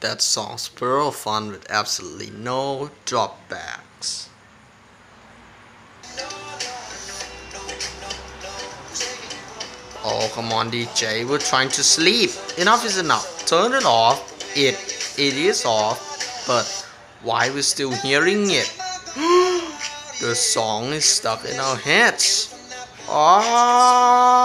That song's pure fun with absolutely no dropbacks. Oh come on DJ, we're trying to sleep. Enough is enough. Turn it off. It it is off. But why we still hearing it? the song is stuck in our heads. Oh